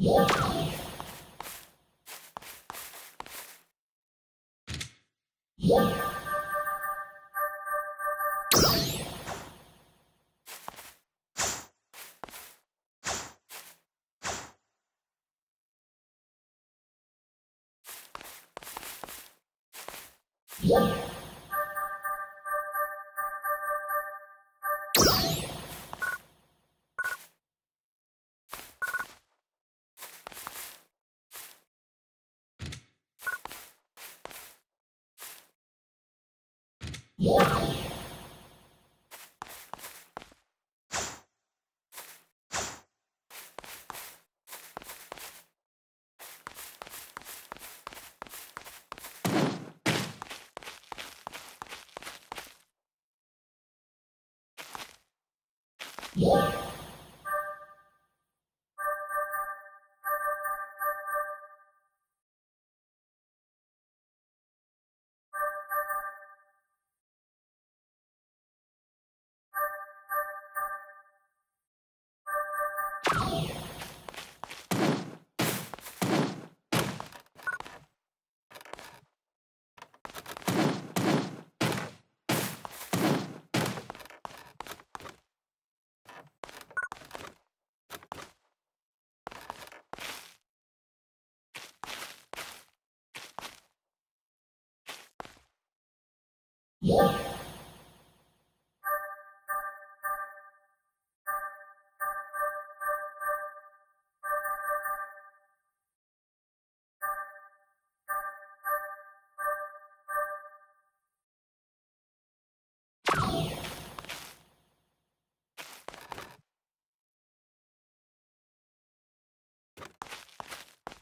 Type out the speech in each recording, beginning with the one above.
Yeah. Yeah.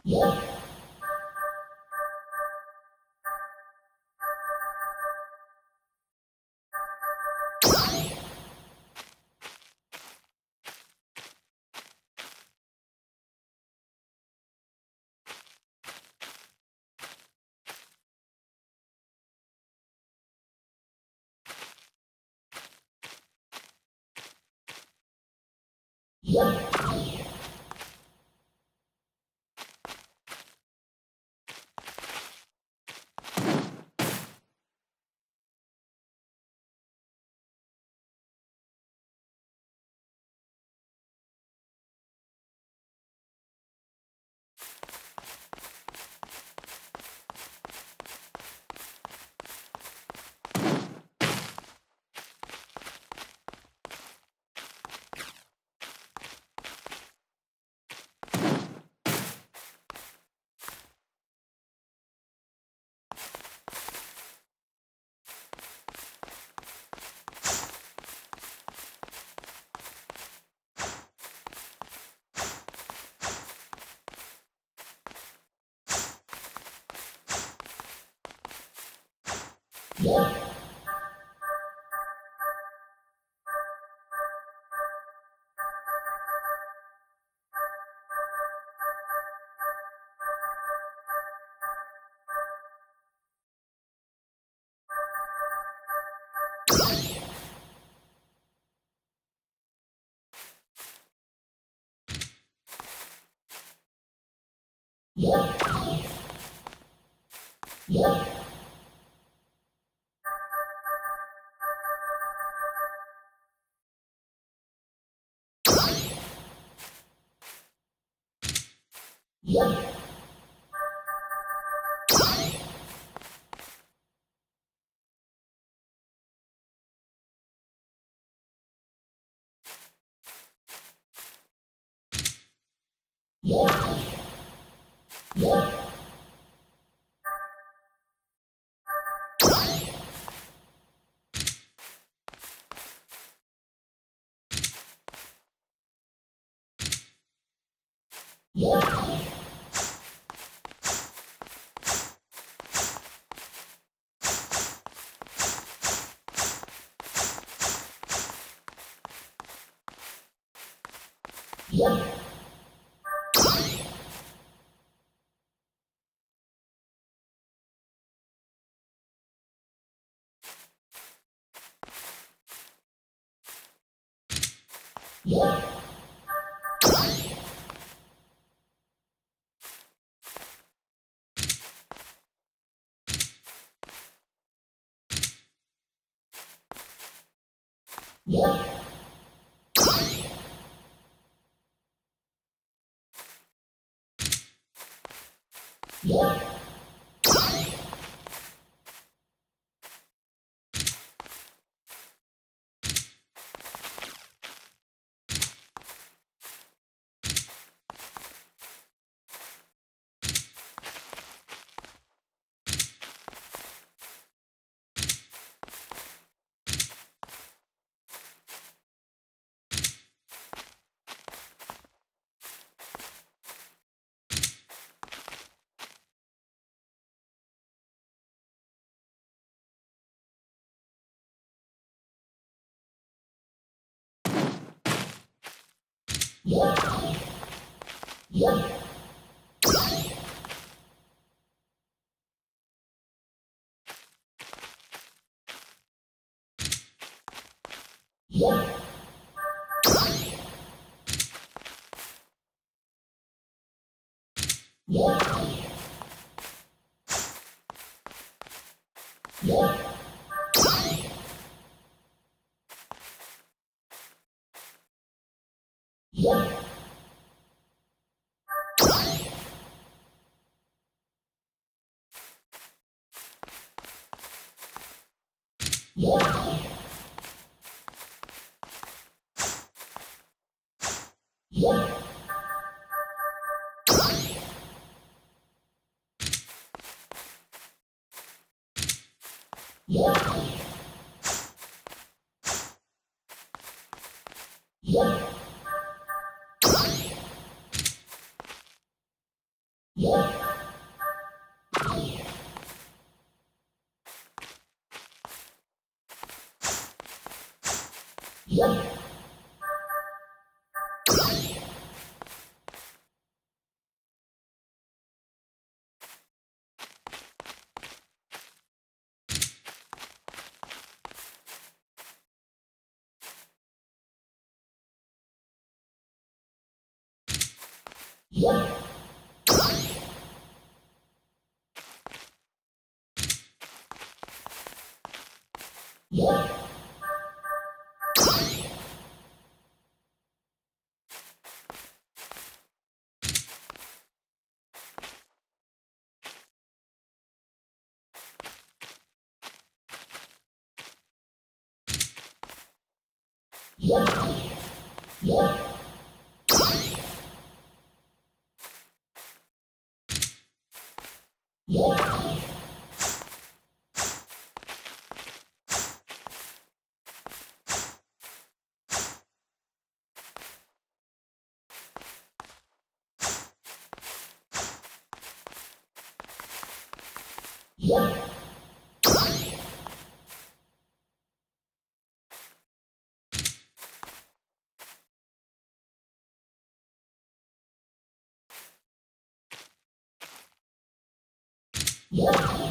Yeah. Yeah. Yeah. Yeah. Yeah. Yeah. Yeah. Yeah.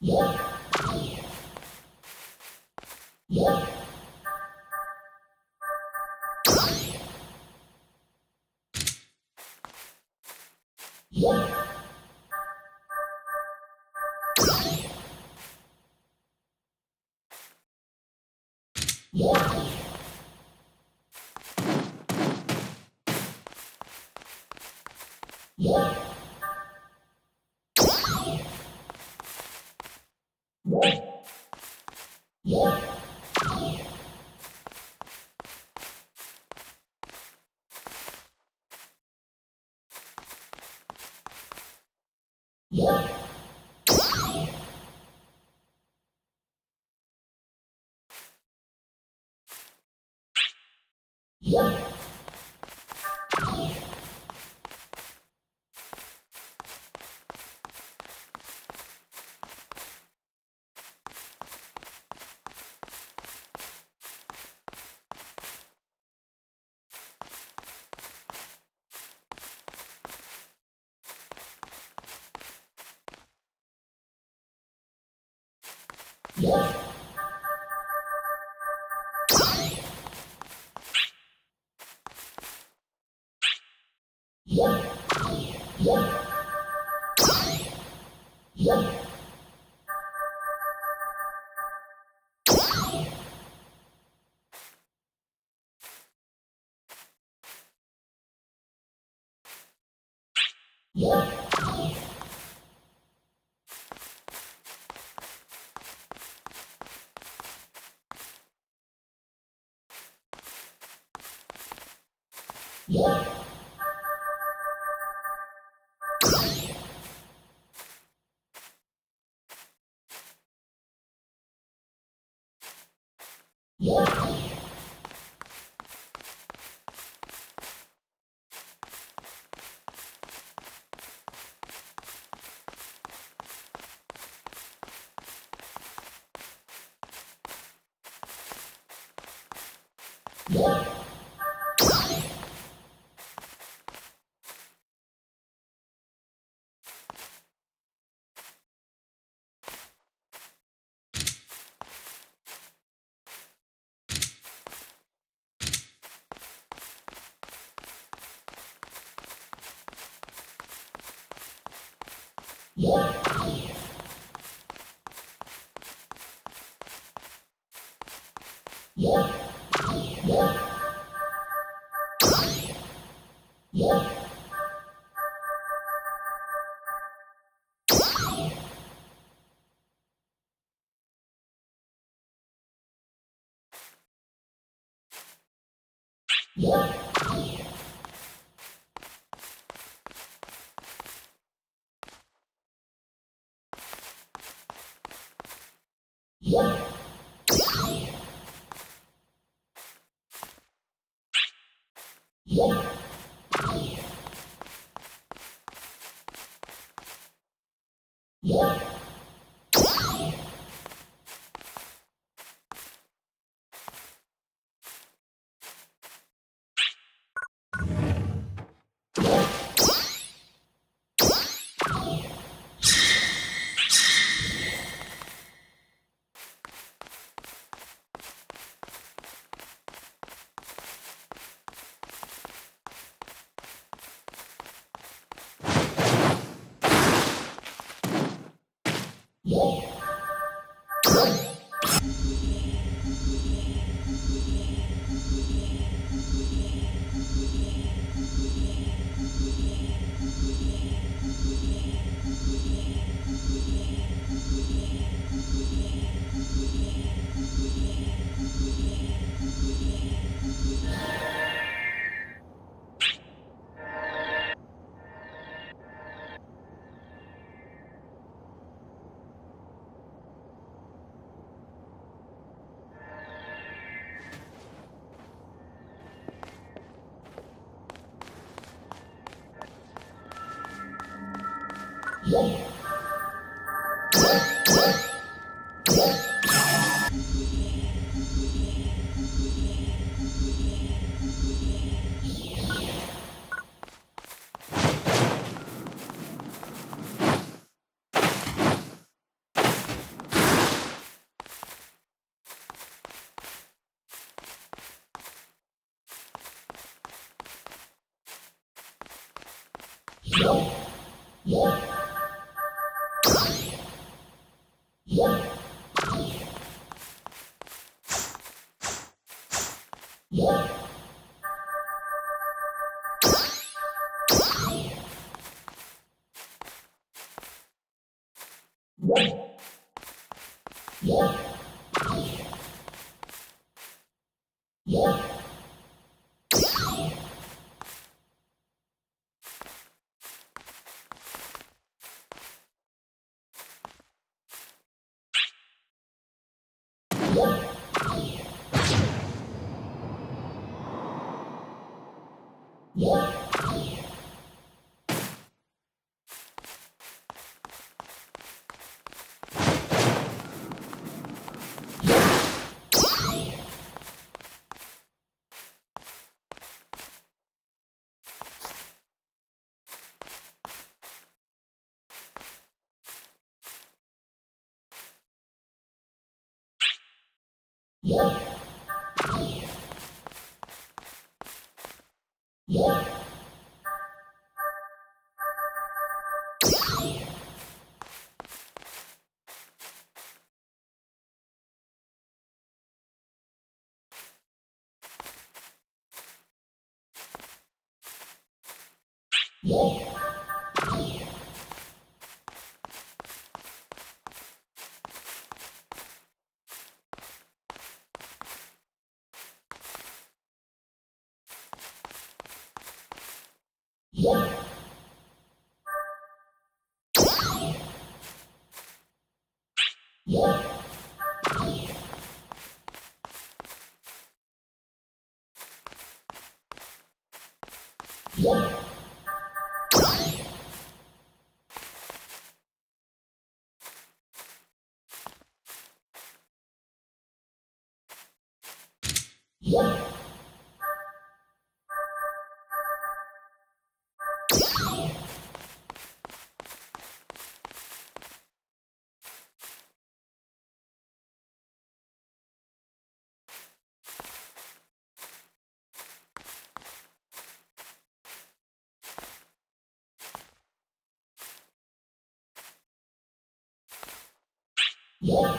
Yeah. Yeah. Yeah. Yeah. Yeah. Yeah. Yeah.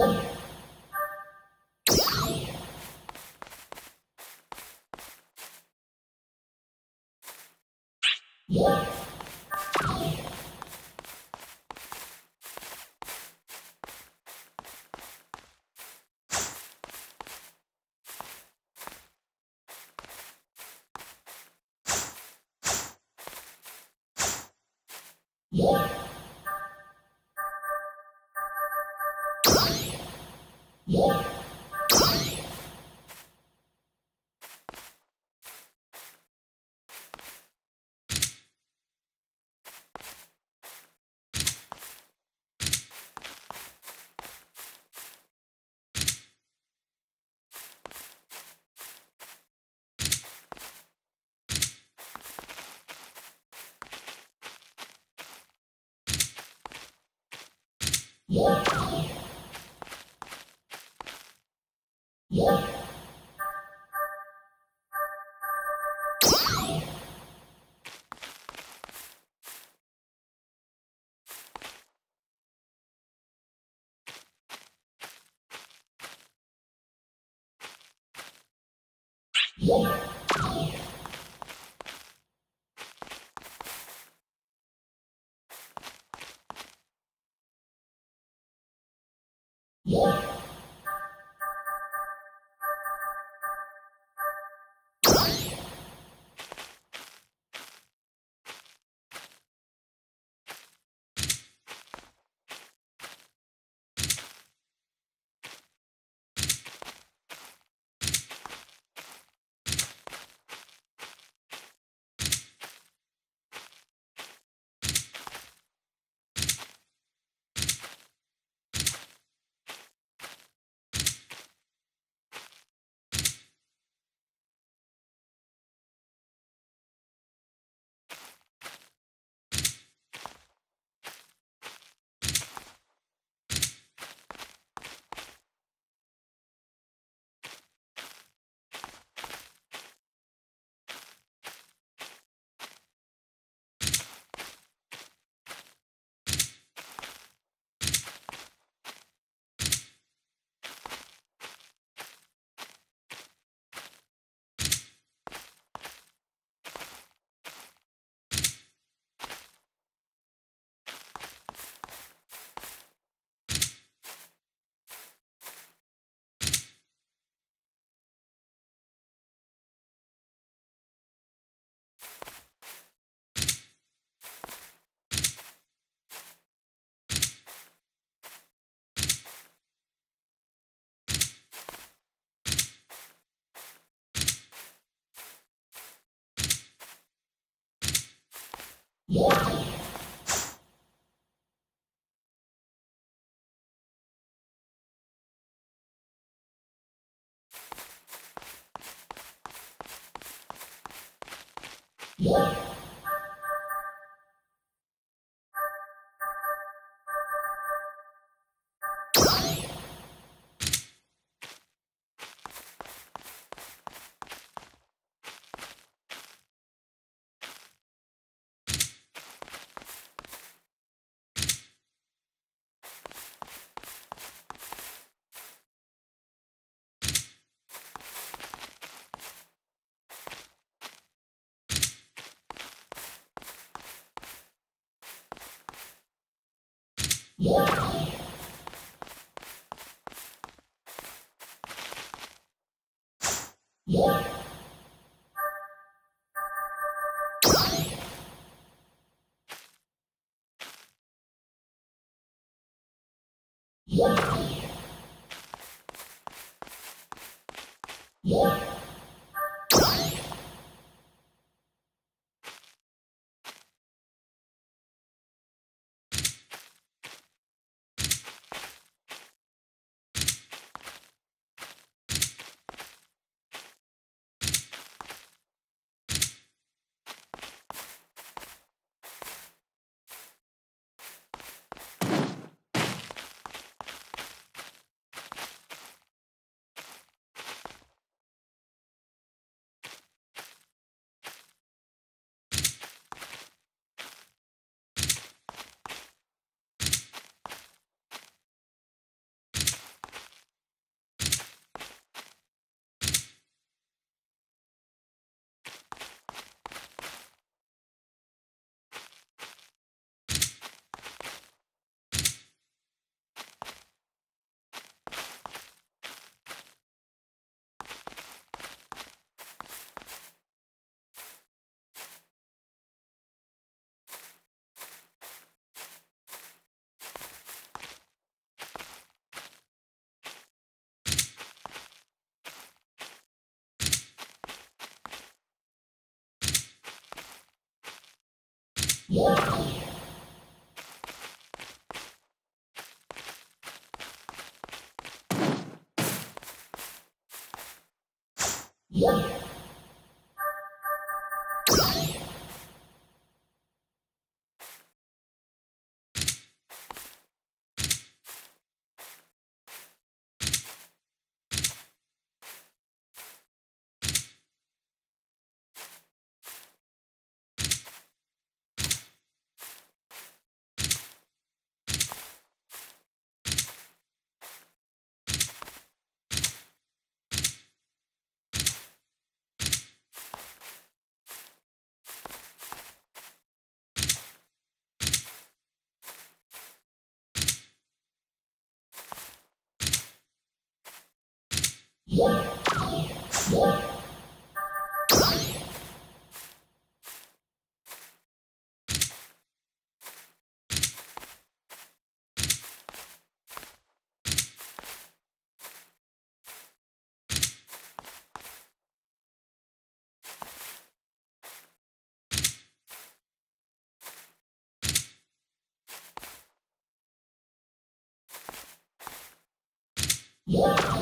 Thank Yeah. Yeah. Yeah. Yeah. Yeah.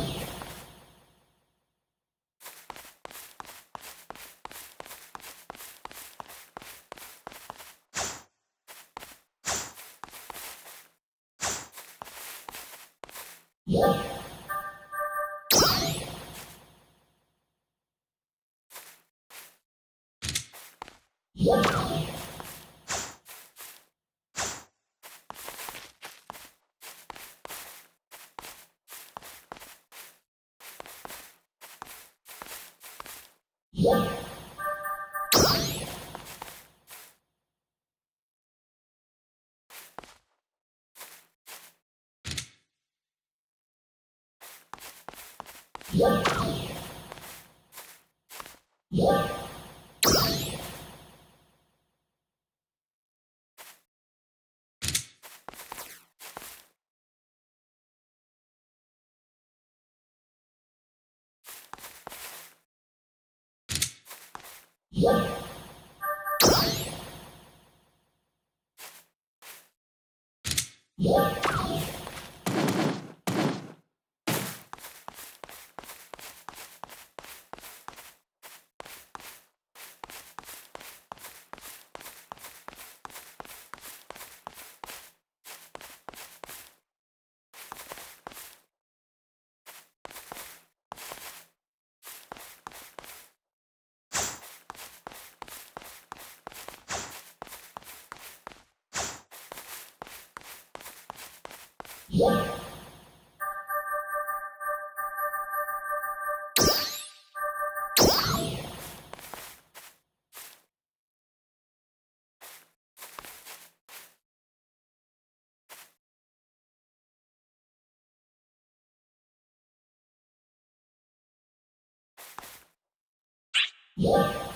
Yeah. Yeah.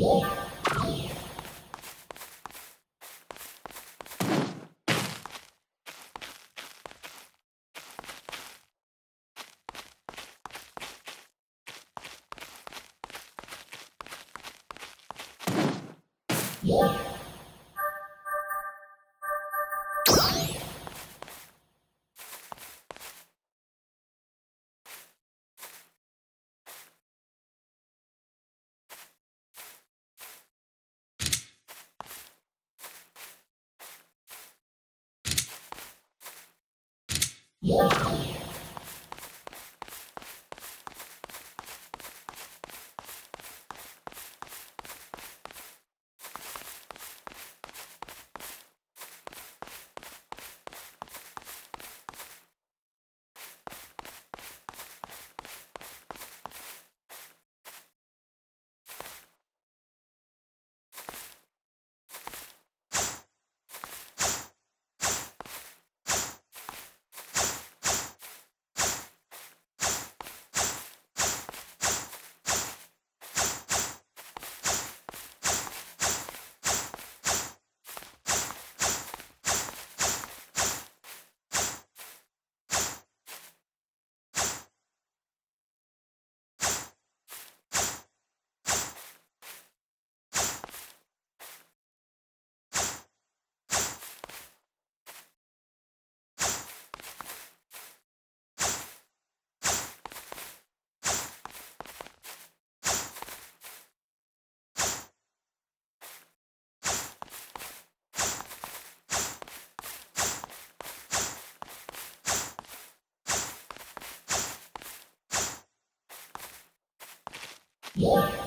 Yeah. war.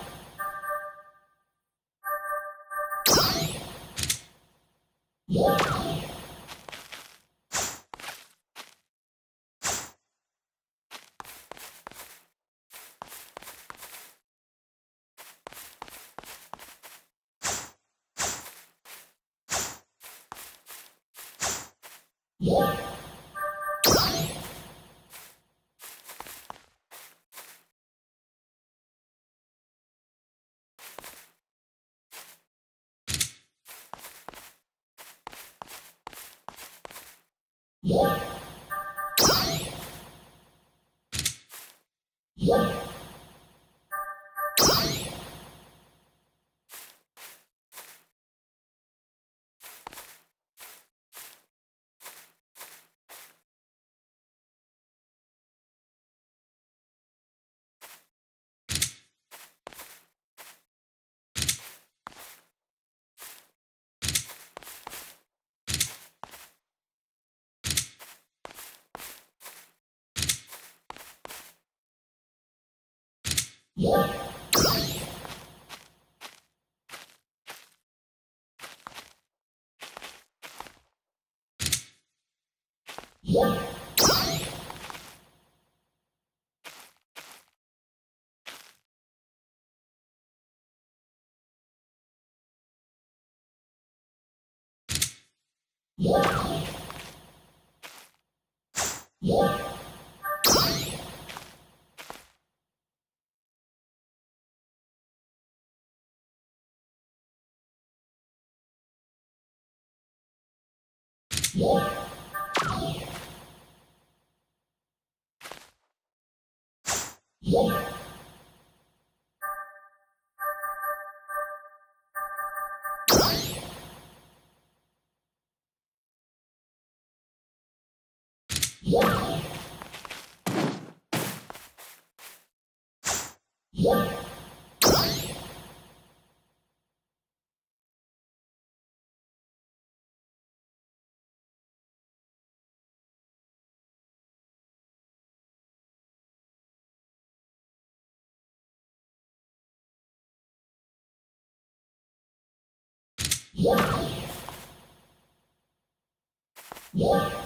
What?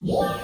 Yeah.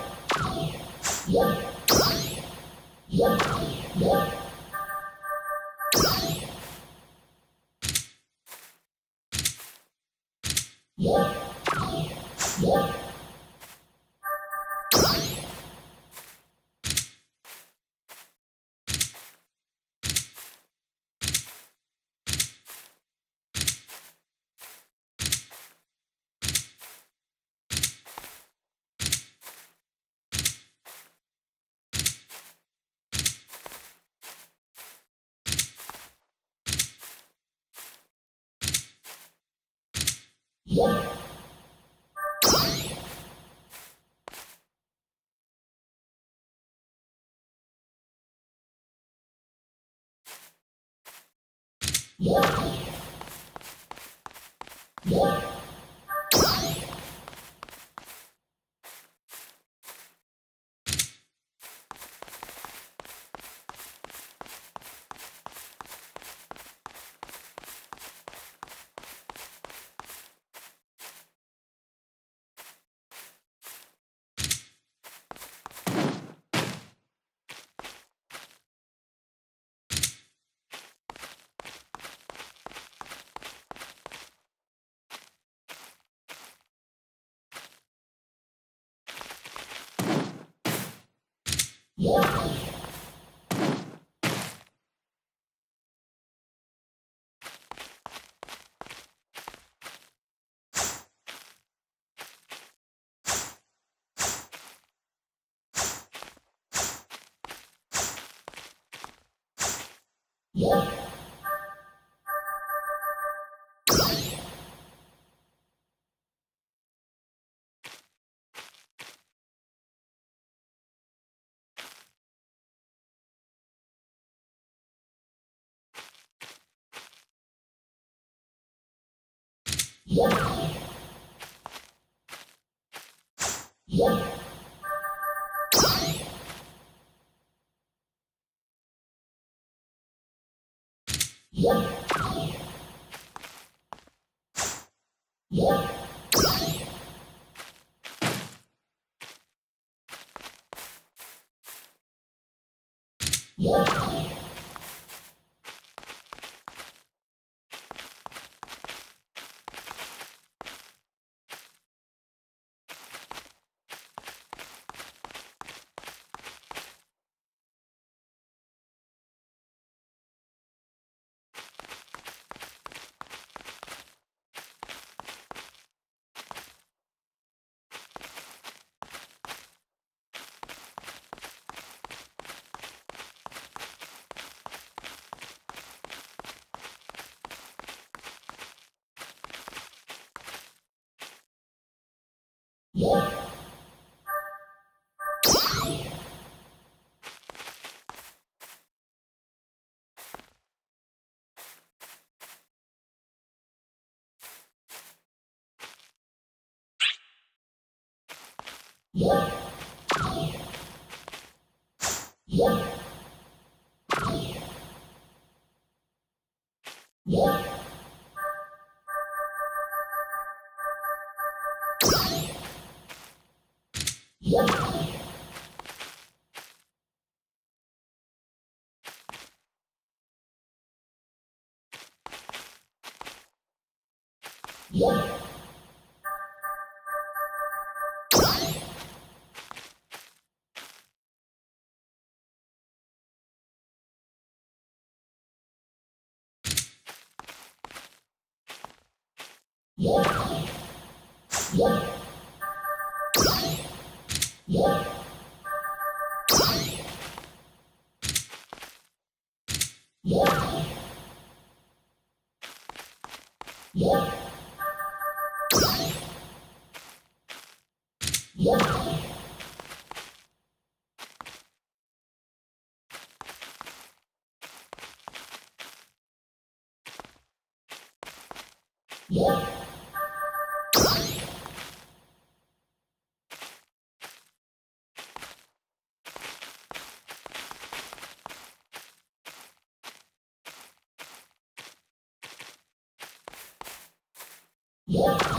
Yeah. Wow! Yeah. Yeah. Yeah.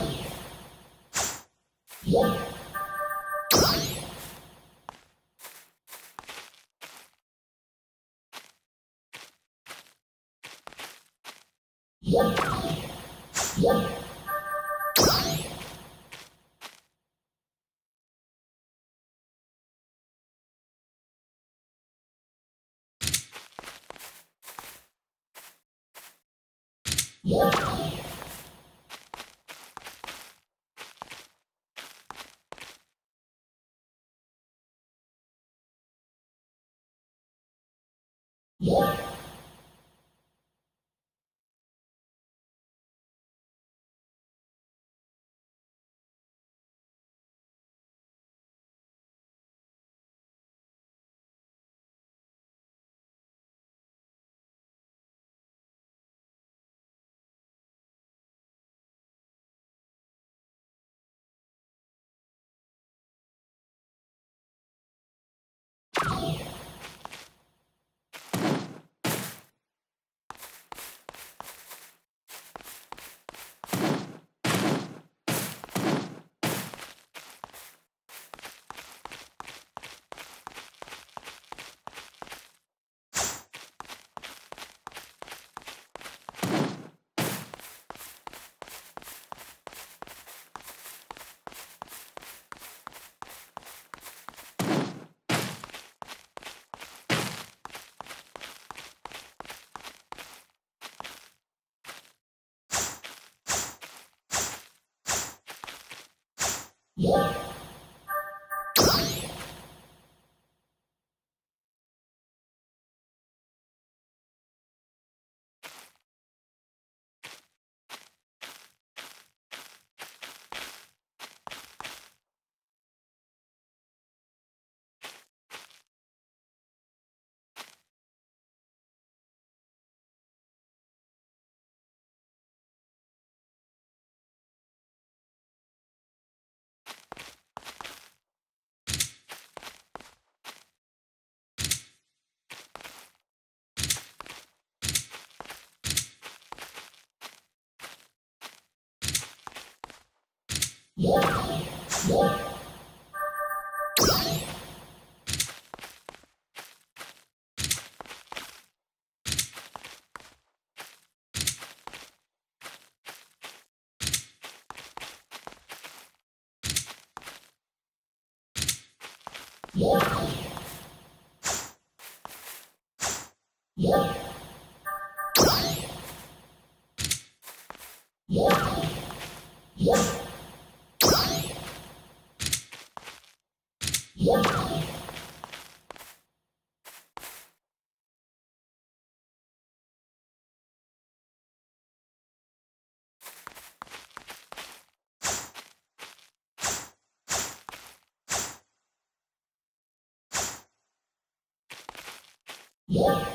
Yeah. Yeah.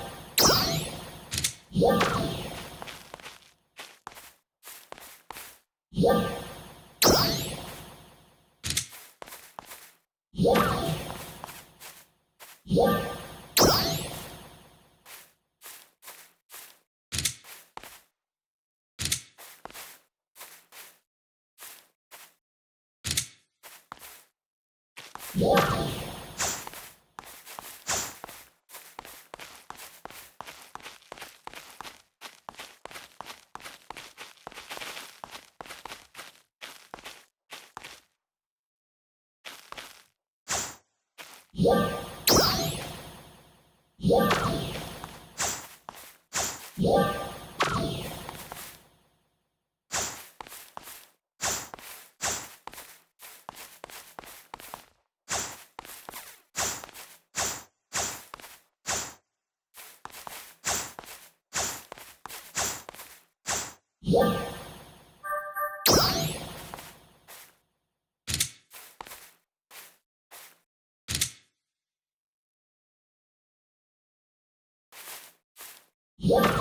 Yeah.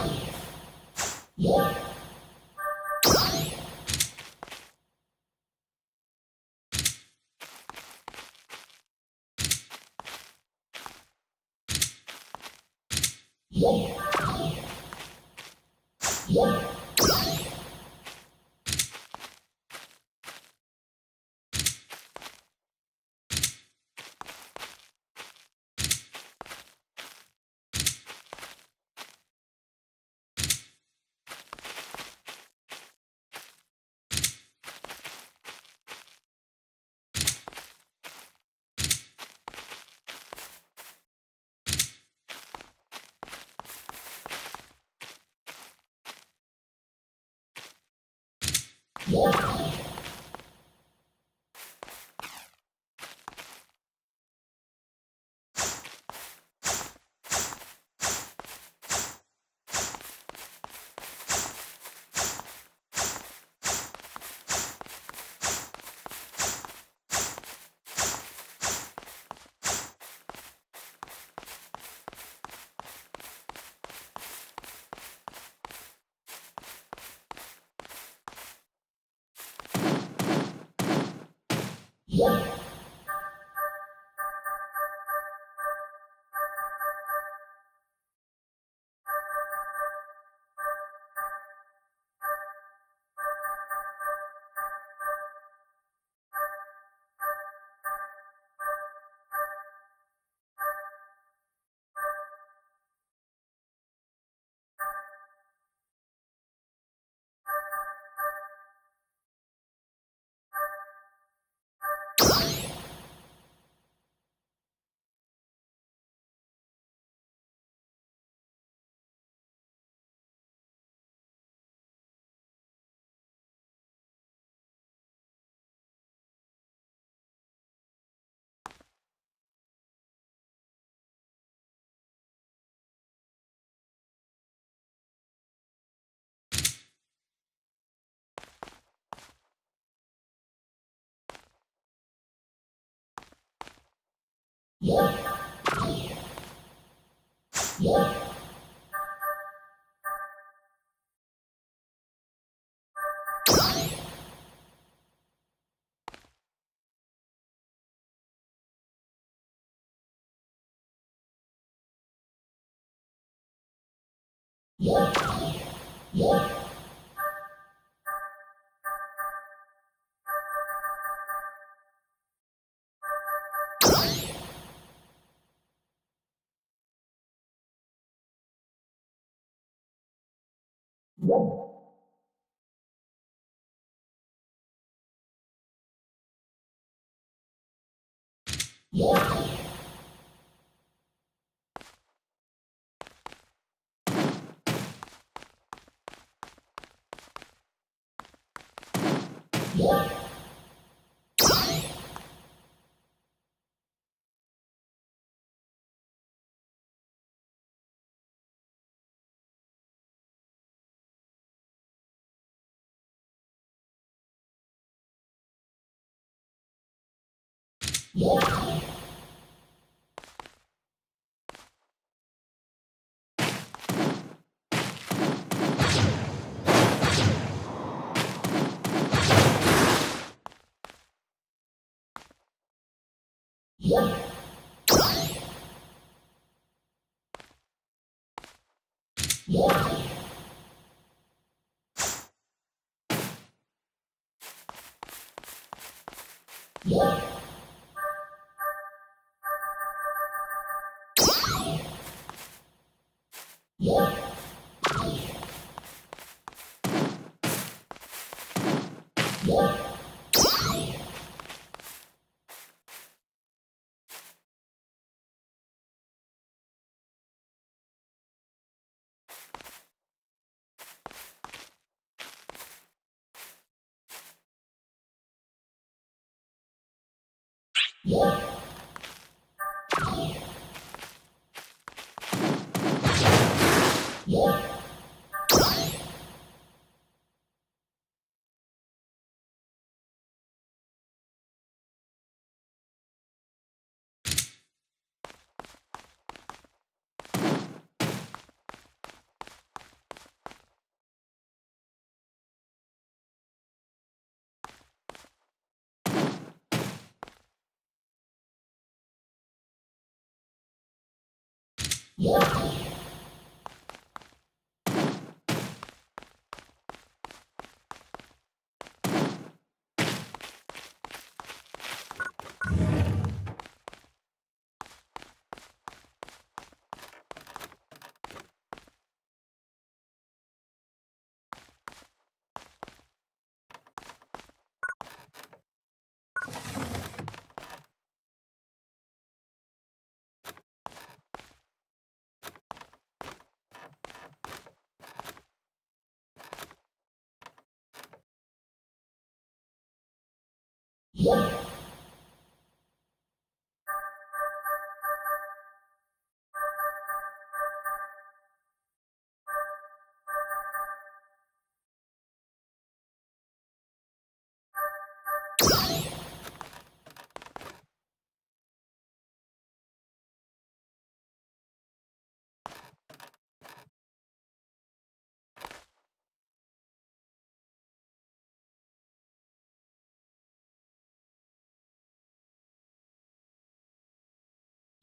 Yeah. Yeah. Yeah. Yeah. Yeah. Yeah. Yeah.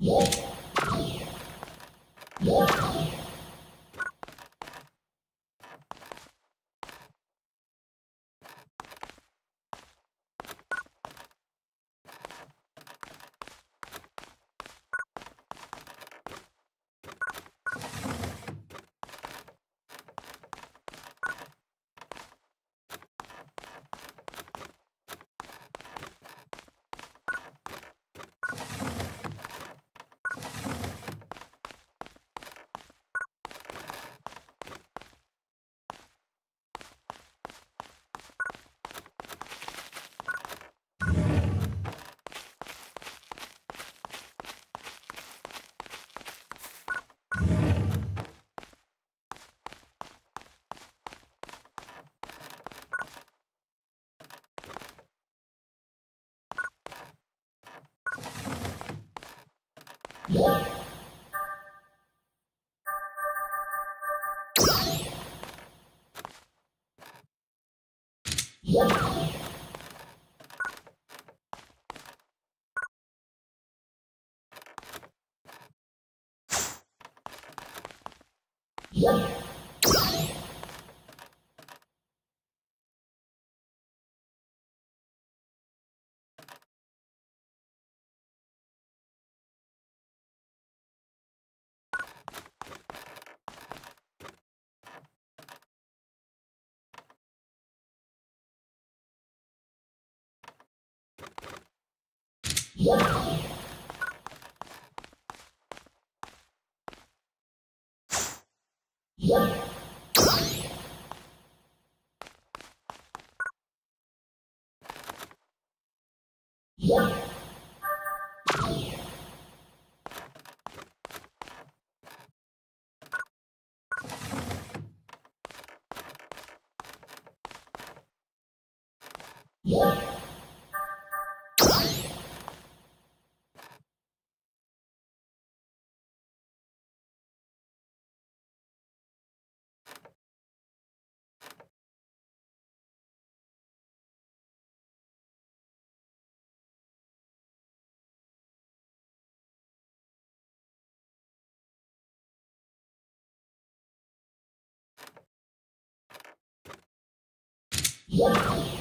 Whoa. Yeah. Yeah. Hey!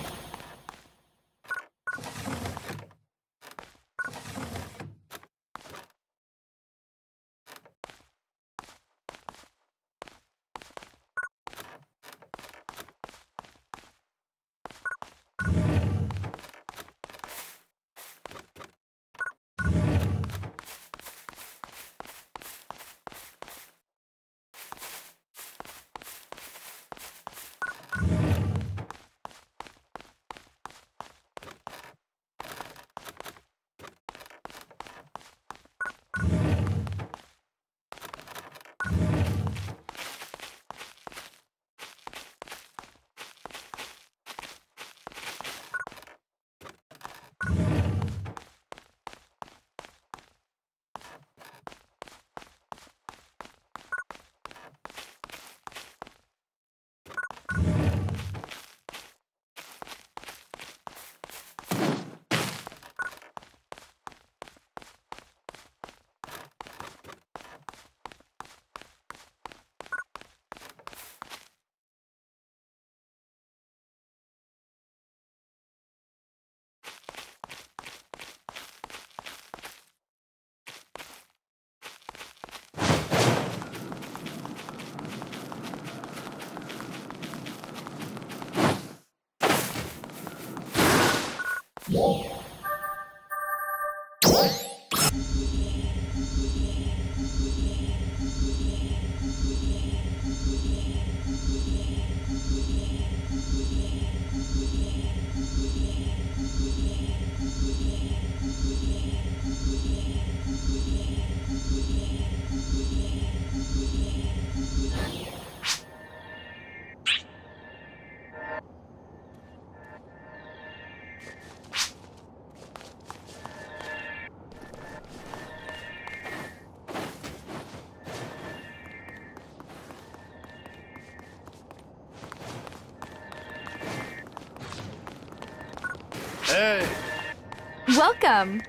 Welcome!